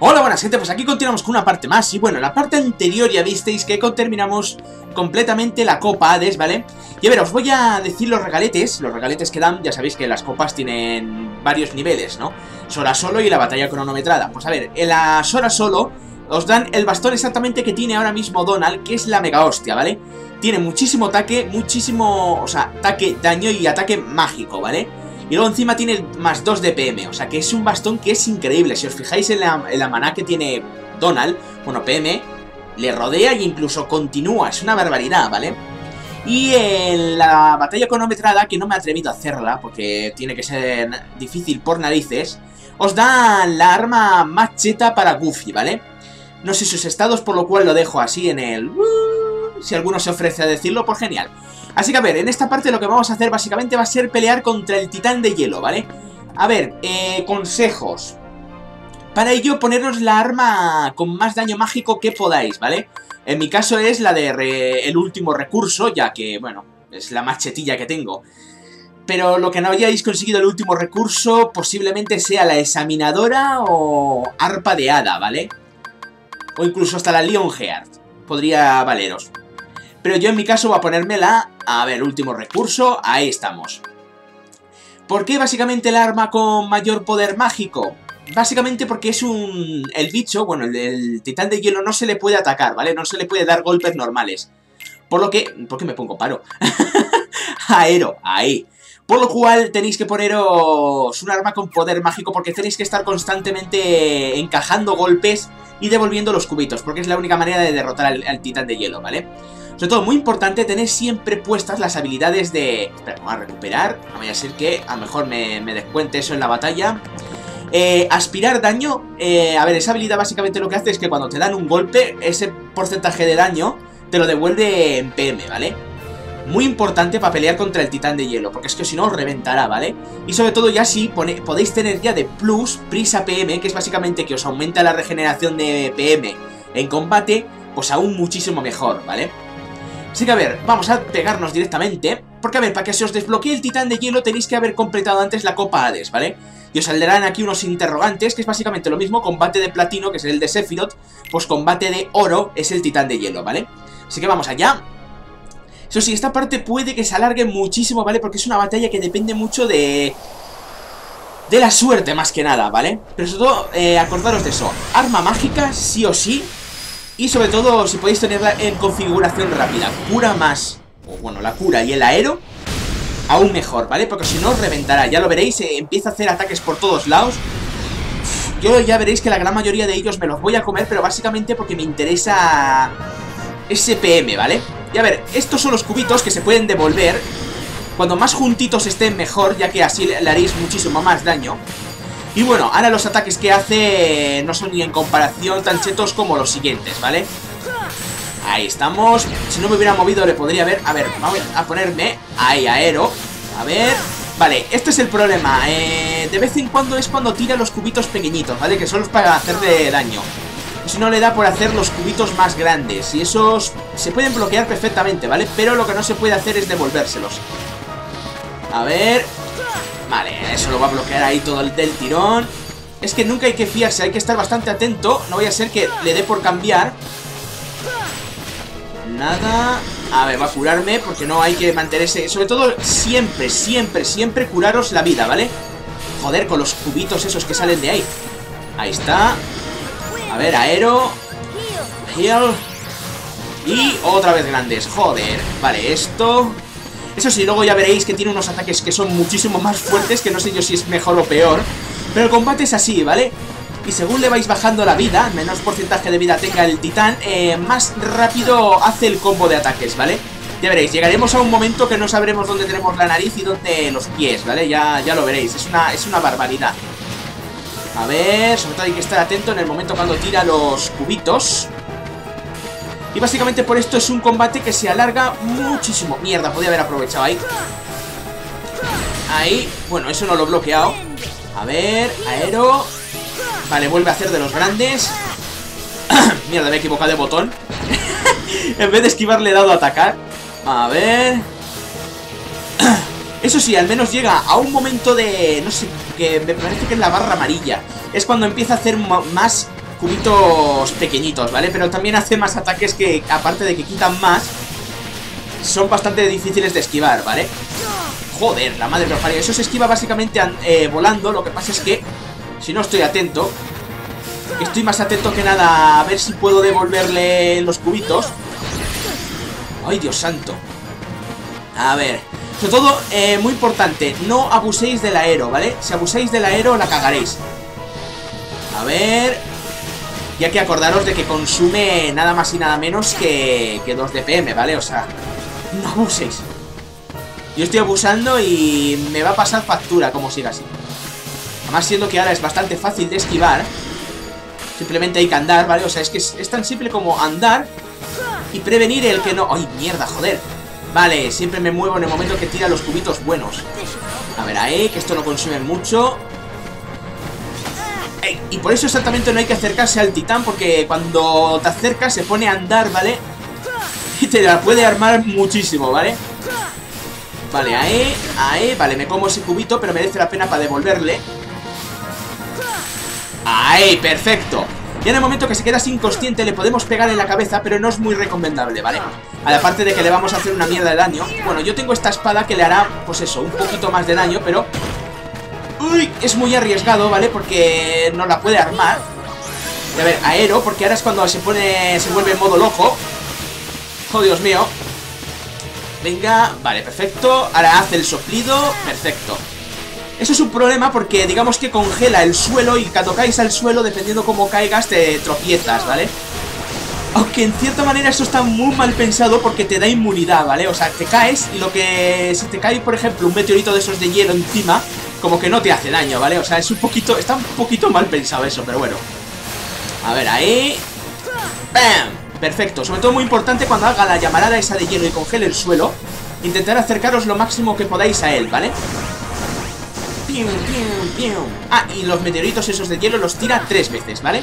Hola, buenas gente, pues aquí continuamos con una parte más Y bueno, en la parte anterior ya visteis que terminamos completamente la Copa Hades, ¿vale? Y a ver, os voy a decir los regaletes Los regaletes que dan, ya sabéis que las copas tienen varios niveles, ¿no? Sora solo y la batalla cronometrada Pues a ver, en la Sora solo os dan el bastón exactamente que tiene ahora mismo Donald Que es la mega hostia, ¿vale? Tiene muchísimo ataque, muchísimo, o sea, ataque, daño y ataque mágico, ¿vale? Y luego encima tiene más 2 de PM, o sea que es un bastón que es increíble. Si os fijáis en la, en maná que tiene Donald, bueno, PM, le rodea e incluso continúa, es una barbaridad, ¿vale? Y en la batalla cronometrada, que no me he atrevido a hacerla, porque tiene que ser difícil por narices, os dan la arma macheta para Goofy, ¿vale? No sé sus estados, por lo cual lo dejo así en el... Uh, si alguno se ofrece a decirlo, pues genial. Así que a ver, en esta parte lo que vamos a hacer básicamente va a ser pelear contra el titán de hielo, ¿vale? A ver, eh, consejos. Para ello, ponernos la arma con más daño mágico que podáis, ¿vale? En mi caso es la de el último recurso, ya que, bueno, es la machetilla que tengo. Pero lo que no hayáis conseguido el último recurso posiblemente sea la examinadora o arpa de hada, ¿vale? O incluso hasta la Heart. Podría valeros. Pero yo en mi caso voy a ponérmela, a ver, último recurso, ahí estamos. ¿Por qué básicamente el arma con mayor poder mágico? Básicamente porque es un... El bicho, bueno, el, titán de hielo no se le puede atacar, ¿vale? No se le puede dar golpes normales. Por lo que... ¿Por qué me pongo paro? Aero, ahí. Por lo cual tenéis que poneros un arma con poder mágico porque tenéis que estar constantemente encajando golpes y devolviendo los cubitos, porque es la única manera de derrotar al, al titán de hielo, ¿vale? Sobre todo, muy importante, tener siempre puestas las habilidades de... Espera, vamos a recuperar. No vaya a ser que a lo mejor me, descuente eso en la batalla. Eh, aspirar daño. Eh, a ver, esa habilidad básicamente lo que hace es que cuando te dan un golpe, ese porcentaje de daño te lo devuelve en PM, ¿vale? Muy importante para pelear contra el titán de hielo, porque es que si no os reventará, ¿vale? Y sobre todo ya sí podéis tener ya de plus prisa PM, que es básicamente que os aumenta la regeneración de PM en combate, pues aún muchísimo mejor, ¿vale? Así que a ver, vamos a pegarnos directamente Porque a ver, para que se os desbloquee el titán de hielo Tenéis que haber completado antes la Copa Hades, ¿vale? Y os saldrán aquí unos interrogantes Que es básicamente lo mismo, combate de platino Que es el de Sephiroth, pues combate de oro Es el titán de hielo, ¿vale? Así que vamos allá Eso sí, esta parte puede que se alargue muchísimo, ¿vale? Porque es una batalla que depende mucho de... De la suerte, más que nada, ¿vale? Pero sobre todo, eh, acordaros de eso Arma mágica, sí o sí y sobre todo, si podéis tenerla en configuración rápida Cura más, o bueno, la cura y el aero Aún mejor, ¿vale? Porque si no, reventará, ya lo veréis eh, Empieza a hacer ataques por todos lados Yo ya veréis que la gran mayoría de ellos me los voy a comer Pero básicamente porque me interesa SPM, ¿vale? Y a ver, estos son los cubitos que se pueden devolver Cuando más juntitos estén mejor Ya que así le haréis muchísimo más daño y bueno, ahora los ataques que hace no son ni en comparación tan chetos como los siguientes, ¿vale? Ahí estamos. Si no me hubiera movido le podría haber... A ver, vamos a ponerme ahí, aero. A ver... Vale, este es el problema. Eh, de vez en cuando es cuando tira los cubitos pequeñitos, ¿vale? Que son los para hacerle daño. Si no le da por hacer los cubitos más grandes. Y esos se pueden bloquear perfectamente, ¿vale? Pero lo que no se puede hacer es devolvérselos. A ver... Vale, eso lo va a bloquear ahí todo el del tirón. Es que nunca hay que fiarse, hay que estar bastante atento. No vaya a ser que le dé por cambiar. Nada. A ver, va a curarme porque no hay que mantenerse Sobre todo, siempre, siempre, siempre curaros la vida, ¿vale? Joder, con los cubitos esos que salen de ahí. Ahí está. A ver, aero. Heal. Y otra vez grandes, joder. Vale, esto eso sí, luego ya veréis que tiene unos ataques que son muchísimo más fuertes, que no sé yo si es mejor o peor. Pero el combate es así, ¿vale? Y según le vais bajando la vida, menos porcentaje de vida tenga el titán, eh, más rápido hace el combo de ataques, ¿vale? Ya veréis, llegaremos a un momento que no sabremos dónde tenemos la nariz y dónde los pies, ¿vale? Ya, ya lo veréis, es una, es una barbaridad. A ver, sobre todo hay que estar atento en el momento cuando tira los cubitos. Y básicamente por esto es un combate que se alarga muchísimo. Mierda, podía haber aprovechado ahí. Ahí. Bueno, eso no lo he bloqueado. A ver, aero. Vale, vuelve a hacer de los grandes. Mierda, me he equivocado de botón. en vez de esquivar le he dado a atacar. A ver... Eso sí, al menos llega a un momento de... No sé, que me parece que es la barra amarilla. Es cuando empieza a hacer más cubitos pequeñitos, ¿vale? Pero también hace más ataques que, aparte de que quitan más, son bastante difíciles de esquivar, ¿vale? Joder, la madre de Eso se esquiva básicamente eh, volando, lo que pasa es que, si no estoy atento, estoy más atento que nada a ver si puedo devolverle los cubitos. ¡Ay, Dios santo! A ver, sobre todo, eh, muy importante, no abuséis del aero, ¿vale? Si abusáis del aero, la cagaréis. A ver... Ya que acordaros de que consume nada más y nada menos que, que 2 DPM, ¿vale? O sea, no abuséis. Yo estoy abusando y me va a pasar factura como siga así. Además, siendo que ahora es bastante fácil de esquivar, simplemente hay que andar, ¿vale? O sea, es que es, es tan simple como andar y prevenir el que no... ¡Ay, mierda, joder! Vale, siempre me muevo en el momento que tira los cubitos buenos. A ver, ahí, que esto no consume mucho. Y por eso exactamente no hay que acercarse al titán, porque cuando te acercas se pone a andar, ¿vale? Y te la puede armar muchísimo, ¿vale? Vale, ahí, ahí, vale, me como ese cubito, pero merece la pena para devolverle. Ahí, perfecto. Y en el momento que se queda inconsciente le podemos pegar en la cabeza, pero no es muy recomendable, ¿vale? A la parte de que le vamos a hacer una mierda de daño. Bueno, yo tengo esta espada que le hará, pues eso, un poquito más de daño, pero... Uy, es muy arriesgado, ¿vale? Porque no la puede armar. Y a ver, aero, porque ahora es cuando se pone, se vuelve en modo loco. Oh, Dios mío. Venga, vale, perfecto. Ahora hace el soplido, perfecto. Eso es un problema porque digamos que congela el suelo y cuando caes al suelo, dependiendo cómo caigas, te tropiezas, ¿vale? Aunque en cierta manera eso está muy mal pensado porque te da inmunidad, ¿vale? O sea, te caes y lo que... Si te cae, por ejemplo, un meteorito de esos de hielo encima, como que no te hace daño, ¿vale? O sea, es un poquito... Está un poquito mal pensado eso, pero bueno. A ver, ahí... ¡Bam! Perfecto. Sobre todo muy importante cuando haga la llamarada esa de hielo y congele el suelo, intentar acercaros lo máximo que podáis a él, ¿vale? Ah, y los meteoritos esos de hielo los tira tres veces, ¿vale?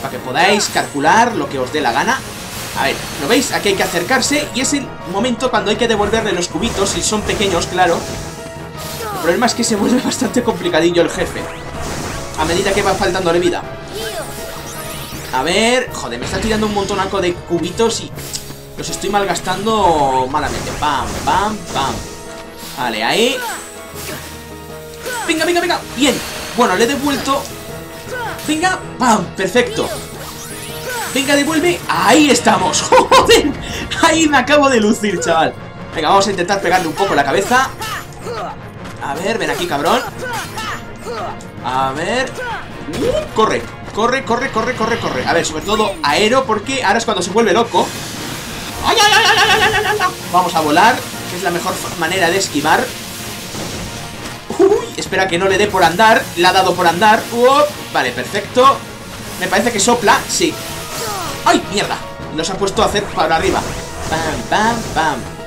Para que podáis calcular lo que os dé la gana A ver, ¿lo veis? Aquí hay que acercarse Y es el momento cuando hay que devolverle los cubitos Si son pequeños, claro problema es que se vuelve bastante complicadillo el jefe A medida que va faltándole vida A ver... Joder, me está tirando un montonaco de cubitos y... Los estoy malgastando malamente Pam, pam, pam Vale, ahí Venga, venga, venga. Bien. Bueno, le he devuelto. Venga. ¡Pam! Perfecto. Venga, devuelve. Ahí estamos. ¡Joder! Ahí me acabo de lucir, chaval. Venga, vamos a intentar pegarle un poco la cabeza. A ver, ven aquí, cabrón. A ver. Corre. Corre, corre, corre, corre, corre. A ver, sobre todo aero, porque ahora es cuando se vuelve loco. ¡Ay, ay, ay, ay, Vamos a volar, que es la mejor manera de esquivar. Uy, espera que no le dé por andar. Le ha dado por andar. vale, perfecto. Me parece que sopla. Sí. ¡Ay, mierda! Nos ha puesto a hacer para arriba. Pam, pam, pam.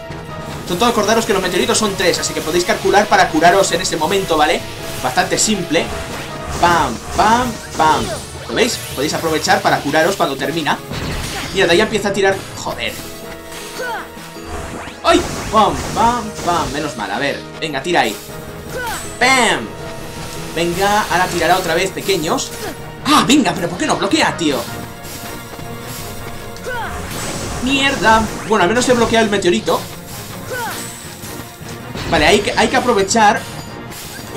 Sobre todo acordaros que los meteoritos son tres, así que podéis calcular para curaros en ese momento, ¿vale? Bastante simple. Pam, pam, pam. ¿Lo veis? Podéis aprovechar para curaros cuando termina. Mierda, ya empieza a tirar... Joder. ¡Ay! ¡Pam, pam, pam! Menos mal, a ver. Venga, tira ahí. ¡Bam! Venga, ahora tirará otra vez pequeños. ¡Ah, venga! ¿Pero por qué no bloquea, tío? ¡Mierda! Bueno, al menos se bloquea el meteorito. Vale, hay que, hay que aprovechar.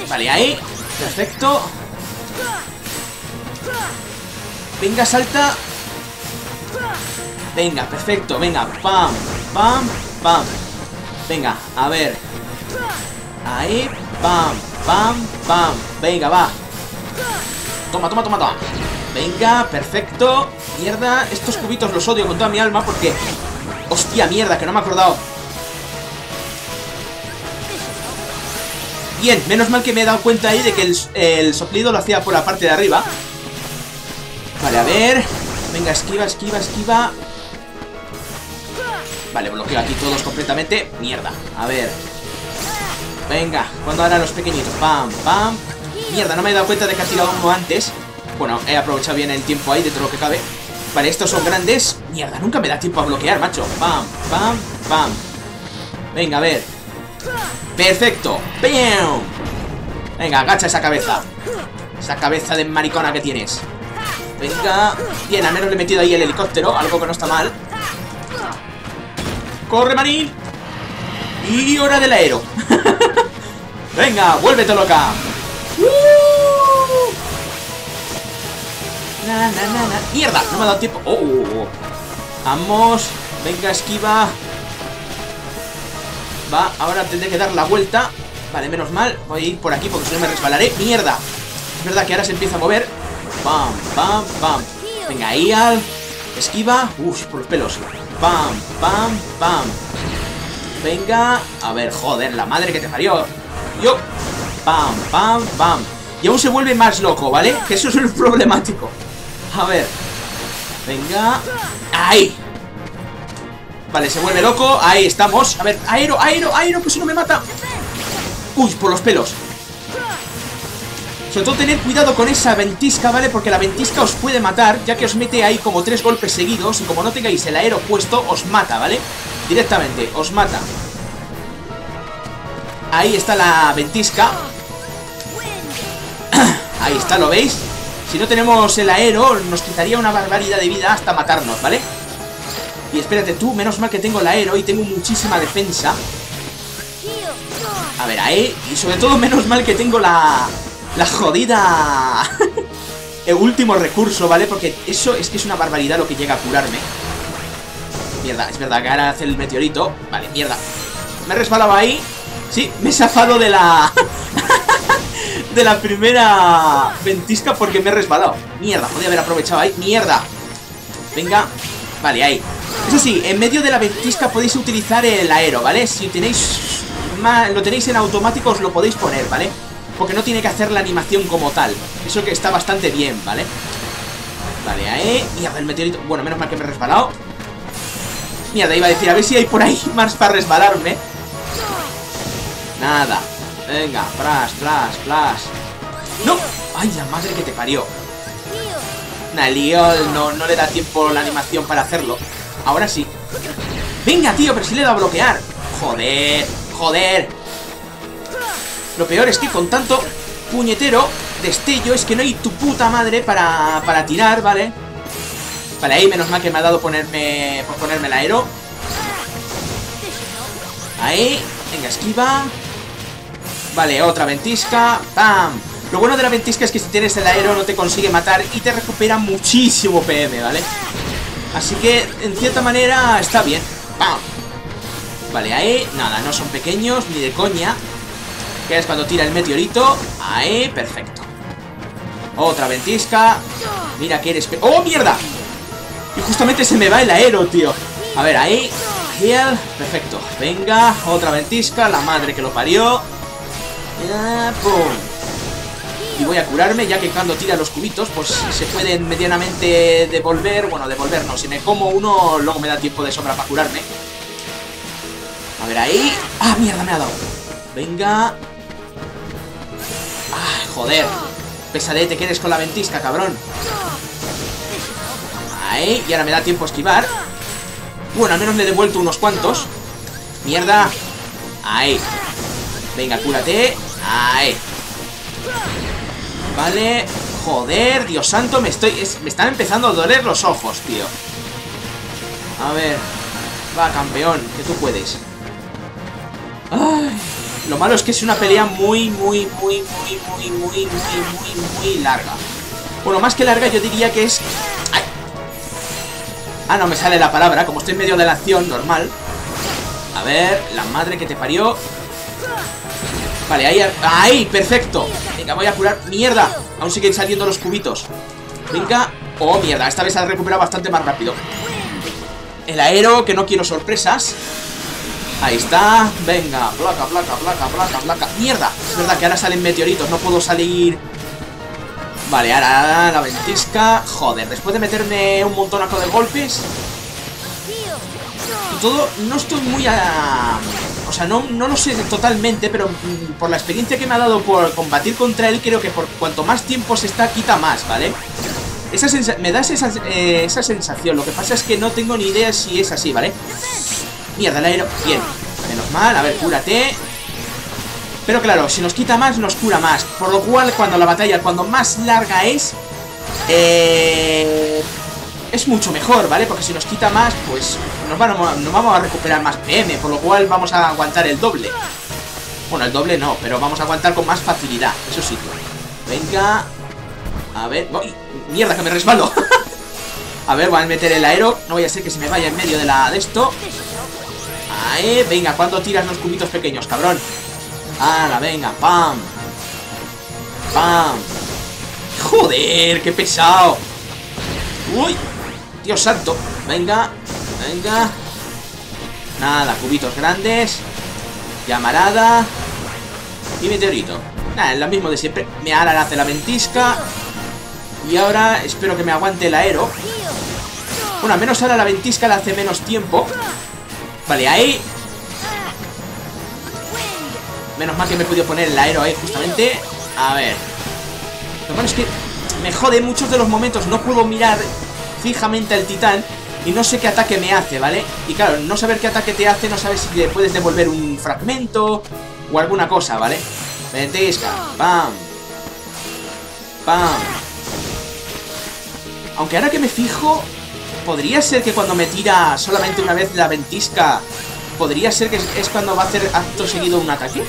Vale, ahí. Perfecto. Venga, salta. Venga, perfecto. Venga, pam, pam, pam. Venga, a ver. Ahí, pam, pam, pam. Venga, va. Toma, toma, toma, toma. Venga, perfecto. Mierda, estos cubitos los odio con toda mi alma porque... Hostia, mierda, que no me he acordado. Bien, menos mal que me he dado cuenta ahí de que el, soplido lo hacía por la parte de arriba. Vale, a ver. Venga, esquiva, esquiva, esquiva. Vale, bloqueo aquí todos completamente. Mierda. A ver. Venga, cuando harán los pequeñitos? Pam, pam. Mierda, no me he dado cuenta de que ha tirado uno antes. Bueno, he aprovechado bien el tiempo ahí de todo lo que cabe. Vale, estos son grandes. Mierda, nunca me da tiempo a bloquear, macho. Pam, pam, pam. Venga, a ver. Perfecto. ¡Pam! Venga, agacha esa cabeza. Esa cabeza de maricona que tienes. Venga. Bien, al menos le he metido ahí el helicóptero, algo que no está mal. ¡Corre, marín! Y hora del aero. Venga, vuélvete loca. ¡Uh! ¡Mierda! No me ha dado tiempo. Oh, oh, oh. Vamos. Venga, esquiva. Va, ahora tendré que dar la vuelta. Vale, menos mal. Voy a ir por aquí porque si no me resbalaré. ¡Mierda! Es verdad que ahora se empieza a mover. ¡Pam, pam, pam! Venga, ahí al... Esquiva. Uf, por los pelos. ¡Pam, pam, pam! Venga. A ver, joder, la madre que te parió. Yo. ¡Pam, pam, pam! Y aún se vuelve más loco, ¿vale? Que eso es el problemático. A ver. Venga. ¡Ahí! Vale, se vuelve loco. Ahí estamos. A ver, aero, aero, aero, que si no me mata. Uy, por los pelos. Sobre todo tener cuidado con esa ventisca, ¿vale? Porque la ventisca os puede matar, ya que os mete ahí como tres golpes seguidos y como no tengáis el aero puesto, os mata, ¿vale? Directamente, os mata. Ahí está la ventisca. Ahí está, ¿lo veis? Si no tenemos el aero, nos quitaría una barbaridad de vida hasta matarnos, ¿vale? Y espérate tú, menos mal que tengo el aero y tengo muchísima defensa. A ver, ahí. Y sobre todo, menos mal que tengo la... La jodida... el último recurso, ¿vale? Porque eso es que es una barbaridad lo que llega a curarme. Mierda, es verdad que ahora hace el meteorito. Vale, mierda. Me he resbalado ahí. Sí, me he zafado de la... de la primera ventisca porque me he resbalado. Mierda, podría haber aprovechado ahí. Mierda. Venga. Vale, ahí. Eso sí, en medio de la ventisca podéis utilizar el aero, ¿vale? Si tenéis lo tenéis en automático, os lo podéis poner, ¿vale? Porque no tiene que hacer la animación como tal. Eso que está bastante bien, ¿vale? Vale, ahí. Mierda, el meteorito. Bueno, menos mal que me he resbalado. Mierda, iba a decir, a ver si hay por ahí más para resbalarme. Nada. Venga, flash, flash, flash. ¡No! ¡Ay, la madre que te parió! Nah, el no, no le da tiempo la animación para hacerlo. Ahora sí. ¡Venga, tío! Pero si le he a bloquear. ¡Joder! ¡Joder! Lo peor es que con tanto puñetero destello es que no hay tu puta madre para, para tirar, ¿vale? Vale, ahí menos mal que me ha dado ponerme por ponerme el aero. Ahí. Venga, esquiva. Vale, otra ventisca. ¡Pam! Lo bueno de la ventisca es que si tienes el aero no te consigue matar y te recupera muchísimo PM, ¿vale? Así que, en cierta manera, está bien. ¡Pam! Vale, ahí, nada, no son pequeños, ni de coña. Que es cuando tira el meteorito. Ahí, perfecto. Otra ventisca. Mira que eres... ¡Oh, mierda! Y justamente se me va el aero, tío. A ver, ahí. Perfecto. Venga, otra ventisca. La madre que lo parió. ¡Pum! Y voy a curarme, ya que cuando tira los cubitos, pues se pueden medianamente devolver. Bueno, devolver no. Si me como uno, luego me da tiempo de sobra para curarme. A ver, ahí. ¡Ah, mierda, me ha dado! Venga. ¡Ah, joder! Pesadete que eres con la ventisca, cabrón. Ahí. Y ahora me da tiempo a esquivar. Bueno, al menos le he devuelto unos cuantos. ¡Mierda! Ahí. Venga, cúrate. Ahí. Vale. Joder, Dios santo, me estoy... me están empezando a doler los ojos, tío. A ver. Va, campeón, que tú puedes. Ay, lo malo es que es una pelea muy, muy, muy, muy, muy, muy, muy, muy, muy larga. Bueno, más que larga yo diría que es... Ah, no me sale la palabra, como estoy en medio de la acción, normal. A ver, la madre que te parió. Vale, ahí... ¡Ahí! ¡Perfecto! Venga, voy a curar... ¡Mierda! Aún siguen saliendo los cubitos Venga... ¡Oh, mierda! Esta vez ha recuperado bastante más rápido El aero, que no quiero sorpresas Ahí está Venga, placa, placa, placa, placa, placa ¡Mierda! Es verdad que ahora salen meteoritos No puedo salir... Vale, ahora la ventisca Joder, después de meterme un montonaco de golpes Y todo, no estoy muy a... O sea, no, no lo sé totalmente, pero por la experiencia que me ha dado por combatir contra él, creo que por cuanto más tiempo se está, quita más, ¿vale? Esa me das esa, eh, esa sensación. Lo que pasa es que no tengo ni idea si es así, ¿vale? Mierda, el aero. Bien. Menos mal. A ver, cúrate. Pero claro, si nos quita más, nos cura más. Por lo cual, cuando la batalla, cuando más larga es, eh, es mucho mejor, ¿vale? Porque si nos quita más, pues nos vamos, a recuperar más PM, por lo cual vamos a aguantar el doble. Bueno, el doble no, pero vamos a aguantar con más facilidad, eso sí. Venga. A ver... ¡Mierda, que me resbalo! a ver, voy a meter el aero. No voy a ser que se me vaya en medio de la de esto. Ahí, venga, ¿cuándo tiras los cubitos pequeños, cabrón? ¡Hala, venga! ¡Pam! ¡Pam! ¡Joder, qué pesado! ¡Uy! Dios santo. Venga, venga. Nada, cubitos grandes. Llamarada. Y meteorito. Nada, es lo mismo de siempre. Me ahora hace la ventisca. Y ahora espero que me aguante el aero. Bueno, al menos ahora la ventisca le hace menos tiempo. Vale, ahí. Menos mal que me he podido poner el aero ahí justamente. A ver. Lo bueno es que me jode muchos de los momentos. No puedo mirar fijamente al titán y no sé qué ataque me hace, ¿vale? Y claro, no saber qué ataque te hace, no sabes si le puedes devolver un fragmento o alguna cosa, ¿vale? Ventisca, pam. Pam. Aunque ahora que me fijo, podría ser que cuando me tira solamente una vez la ventisca, podría ser que es cuando va a hacer acto seguido un ataque.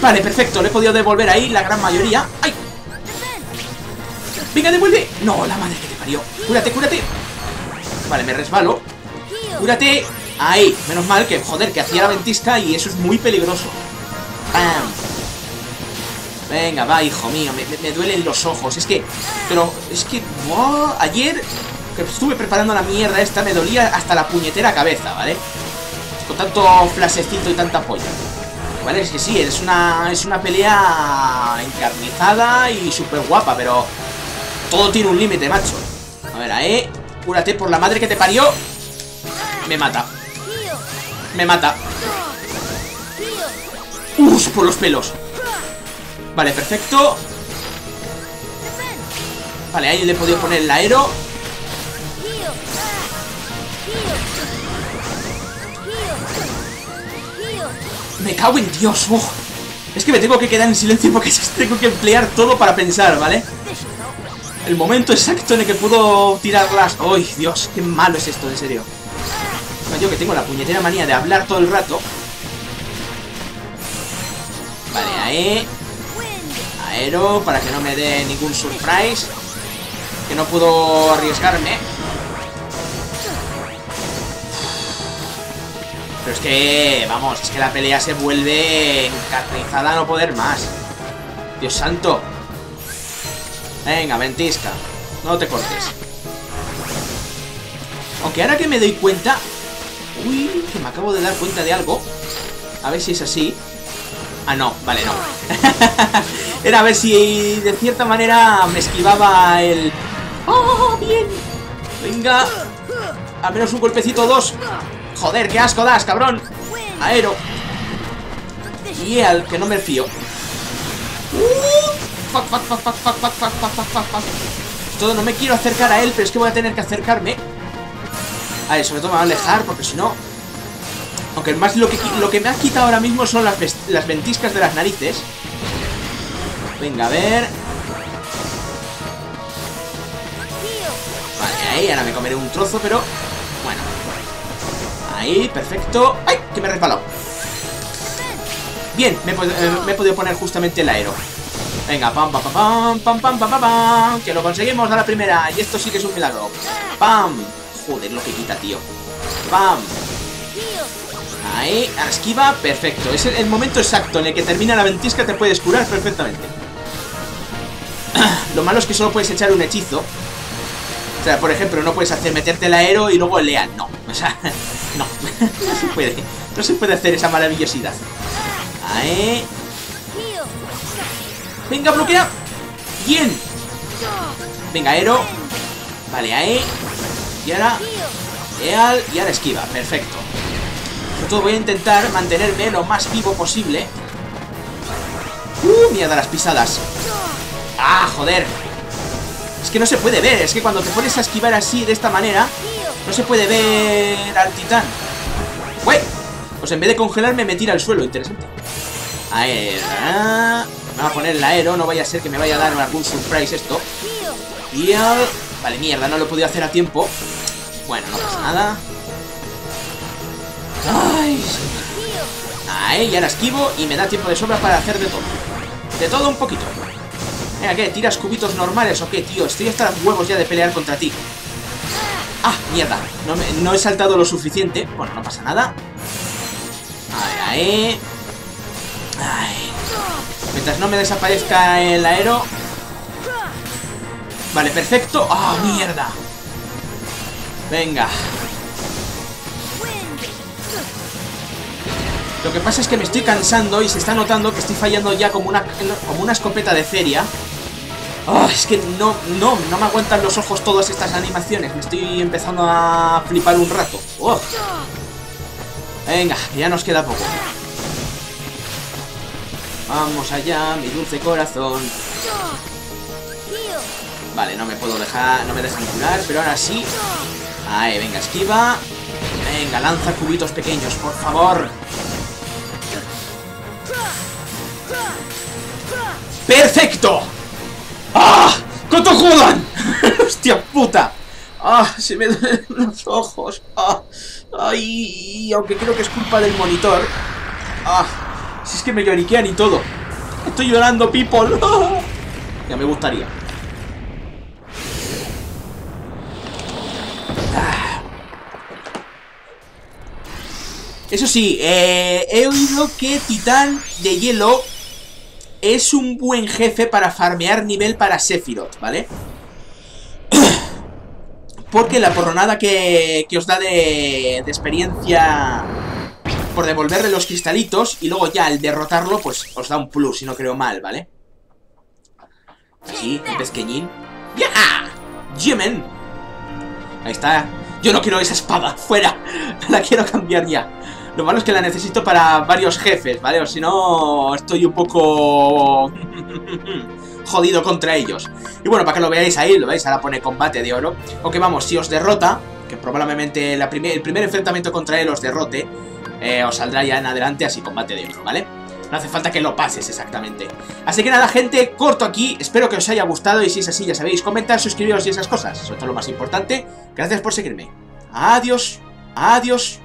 Vale, perfecto, le he podido devolver ahí la gran mayoría. ¡Ay! ¡Venga, devuelve! No, la madre que te parió. Cúrate, cúrate. Vale, me resbalo. Cúrate. Ahí. Menos mal que, joder, que hacía la ventisca y eso es muy peligroso. ¡Pam! Venga, va, hijo mío. Me, duelen los ojos. Es que... Pero, es que... ayer que estuve preparando la mierda esta me dolía hasta la puñetera cabeza, ¿vale? Con tanto flasecito y tanta polla. ¿Vale? Es que sí, es una, es una pelea encarnizada y súper guapa, pero todo tiene un límite, macho. A ver, ahí. Cúrate por la madre que te parió. Me mata. Me mata. Uf, por los pelos. Vale, perfecto. Vale, ahí le he podido poner el aero. Me cago en Dios, Es que me tengo que quedar en silencio porque tengo que emplear todo para pensar, ¿vale? El momento exacto en el que puedo tirarlas... ¡Ay, Dios! ¡Qué malo es esto, en serio! Yo que tengo la puñetera manía de hablar todo el rato. Vale, ahí. Aero, para que no me dé ningún surprise. Que no puedo arriesgarme. Pero es que, vamos, es que la pelea se vuelve encarnizada a no poder más. Dios santo. Venga, ventisca. No te cortes. Aunque ahora que me doy cuenta... Uy, que me acabo de dar cuenta de algo. A ver si es así. Ah, no, vale, no. Era a ver si de cierta manera me esquivaba el... ¡Oh, bien! Venga. Al menos un golpecito dos. Joder, qué asco das, cabrón. Aero. Y al que no me fío. Todo, no me quiero acercar a él, pero es que voy a tener que acercarme. A ver, sobre todo me va a alejar, porque si no... Aunque más lo que, lo que me ha quitado ahora mismo son las, ventiscas de las narices. Venga, a ver... Vale, ahí, ahora me comeré un trozo, pero... Bueno. Ahí, perfecto. ¡Ay! Que me he resbalado. Bien, me, eh, me he podido poner justamente el aero. Venga, pam, pam, pam, pam, pam, pam, pam, pam, que lo conseguimos a la primera. Y esto sí que es un milagro. Pam. Joder, lo que quita, tío. Pam. Ahí, esquiva, perfecto. Es el, momento exacto en el que termina la ventisca, te puedes curar perfectamente. Lo malo es que solo puedes echar un hechizo. O sea, por ejemplo, no puedes hacer meterte el aero y luego el leal. No, o sea, no. no se puede. No se puede hacer esa maravillosidad. Ahí. Venga, bloquea. Bien. Venga, Aero. Vale, ahí. Y ahora... Eal y ahora esquiva. Perfecto. Sobre todo voy a intentar mantenerme lo más vivo posible. ¡Uh! Mierda, las pisadas. ¡Ah, joder! Es que no se puede ver. Es que cuando te pones a esquivar así, de esta manera, no se puede ver al titán. ¡Uy! Pues en vez de congelarme, me tira al suelo. Interesante. A ver... Me va a poner el aero, no vaya a ser que me vaya a dar algún surprise esto. Y. Vale, mierda, no lo he podido hacer a tiempo. Bueno, no pasa nada. Ay, Ahí, y ahora esquivo y me da tiempo de sobra para hacer de todo. De todo un poquito. Venga, ¿qué? ¿Tiras cubitos normales o qué, tío? Estoy hasta los huevos ya de pelear contra ti. ¡Ah, mierda! No, no he saltado lo suficiente. Bueno, no pasa nada. Ahí, ahí. Ay. Mientras no me desaparezca el aero. Vale, perfecto. ¡Ah, mierda! Venga. Lo que pasa es que me estoy cansando y se está notando que estoy fallando ya como una, como una escopeta de feria. Oh, es que no, no, no me aguantan los ojos todas estas animaciones. Me estoy empezando a flipar un rato. Oh. Venga, ya nos queda poco. Vamos allá, mi dulce corazón. Vale, no me puedo dejar, no me dejan curar, pero ahora sí. Ahí, venga, esquiva. Venga, lanza cubitos pequeños, por favor. ¡Perfecto! ¡Ah! ¡Cuánto jodan! ¡Hostia puta! ¡Ah! Se me duelen los ojos. ¡Ah! ¡Ay! Aunque creo que es culpa del monitor. ¡Ah! Si es que me lloriquean y todo. Estoy llorando, people. Ya me gustaría. Ah. Eso sí, eh, he oído que Titán de Hielo es un buen jefe para farmear nivel para Sephiroth, ¿vale? Porque la porronada que, que os da de, de experiencia por devolverle los cristalitos y luego ya al derrotarlo, pues os da un plus, si no creo mal, ¿vale? Aquí, el pesqueñín. ¡Ya! ¡Yemen! Ahí está. Yo no quiero esa espada, fuera. La quiero cambiar ya. Lo malo es que la necesito para varios jefes, ¿vale? O si no, estoy un poco... jodido contra ellos. Y bueno, para que lo veáis ahí, lo veis, ahora pone combate de oro. Aunque vamos, si os derrota, que probablemente el primer enfrentamiento contra él os derrote, eh, os saldrá ya en adelante así combate de oro, ¿vale? No hace falta que lo pases exactamente. Así que nada, gente, corto aquí. Espero que os haya gustado y si es así, ya sabéis, comentar, suscribiros y esas cosas. Eso es lo más importante. Gracias por seguirme. Adiós. Adiós.